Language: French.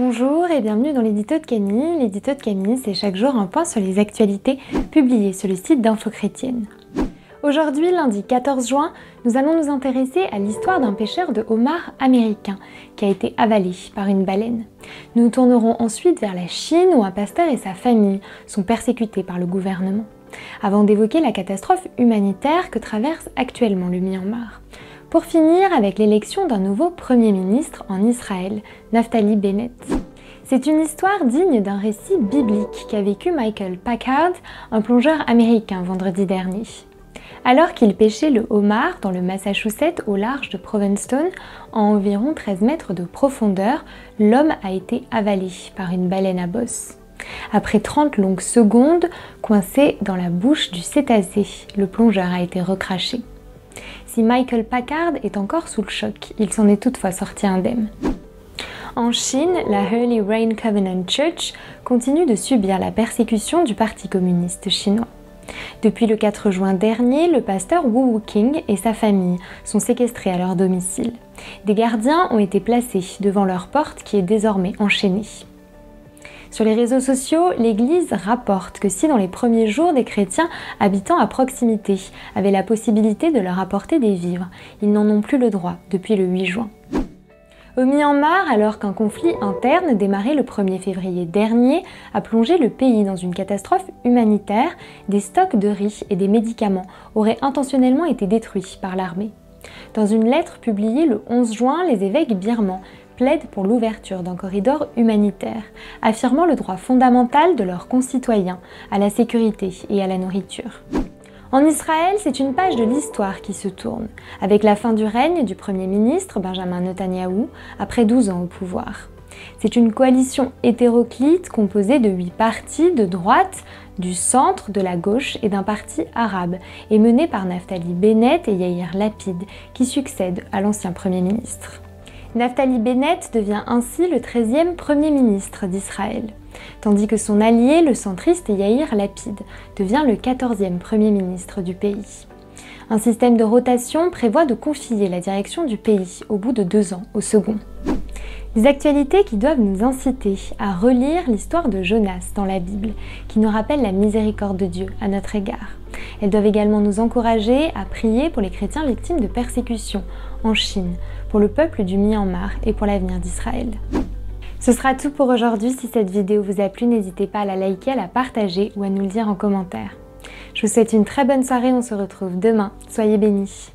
Bonjour et bienvenue dans l'édito de Camille. L'édito de Camille, c'est chaque jour un point sur les actualités publiées sur le site d'Info Chrétienne. Aujourd'hui, lundi 14 juin, nous allons nous intéresser à l'histoire d'un pêcheur de homard américain qui a été avalé par une baleine. Nous tournerons ensuite vers la Chine où un pasteur et sa famille sont persécutés par le gouvernement, avant d'évoquer la catastrophe humanitaire que traverse actuellement le Myanmar. Pour finir avec l'élection d'un nouveau Premier ministre en Israël, Naftali Bennett. C'est une histoire digne d'un récit biblique qu'a vécu Michael Packard, un plongeur américain vendredi dernier. Alors qu'il pêchait le homard dans le Massachusetts au large de Provincetown, en environ 13 mètres de profondeur, l'homme a été avalé par une baleine à bosse. Après 30 longues secondes, coincé dans la bouche du cétacé, le plongeur a été recraché. Michael Packard est encore sous le choc, il s'en est toutefois sorti indemne. En Chine, la Holy Rain Covenant Church continue de subir la persécution du Parti communiste chinois. Depuis le 4 juin dernier, le pasteur Wu Wuking et sa famille sont séquestrés à leur domicile. Des gardiens ont été placés devant leur porte qui est désormais enchaînée. Sur les réseaux sociaux, l'Église rapporte que si dans les premiers jours des chrétiens habitant à proximité avaient la possibilité de leur apporter des vivres, ils n'en ont plus le droit depuis le 8 juin. Au Myanmar, alors qu'un conflit interne démarré le 1er février dernier a plongé le pays dans une catastrophe humanitaire, des stocks de riz et des médicaments auraient intentionnellement été détruits par l'armée. Dans une lettre publiée le 11 juin, les évêques birmans plaident pour l'ouverture d'un corridor humanitaire, affirmant le droit fondamental de leurs concitoyens à la sécurité et à la nourriture. En Israël, c'est une page de l'histoire qui se tourne, avec la fin du règne du Premier ministre Benjamin Netanyahou, après 12 ans au pouvoir. C'est une coalition hétéroclite composée de huit partis de droite, du centre, de la gauche et d'un parti arabe, et menée par Naftali Bennett et Yair Lapid, qui succèdent à l'ancien Premier ministre. Naftali Bennett devient ainsi le 13e Premier ministre d'Israël, tandis que son allié, le centriste Yair Lapid, devient le 14e Premier ministre du pays. Un système de rotation prévoit de confier la direction du pays au bout de deux ans au second. Des actualités qui doivent nous inciter à relire l'histoire de Jonas dans la Bible, qui nous rappelle la miséricorde de Dieu à notre égard. Elles doivent également nous encourager à prier pour les chrétiens victimes de persécutions en Chine, pour le peuple du Myanmar et pour l'avenir d'Israël. Ce sera tout pour aujourd'hui. Si cette vidéo vous a plu, n'hésitez pas à la liker, à la partager ou à nous le dire en commentaire. Je vous souhaite une très bonne soirée, on se retrouve demain. Soyez bénis.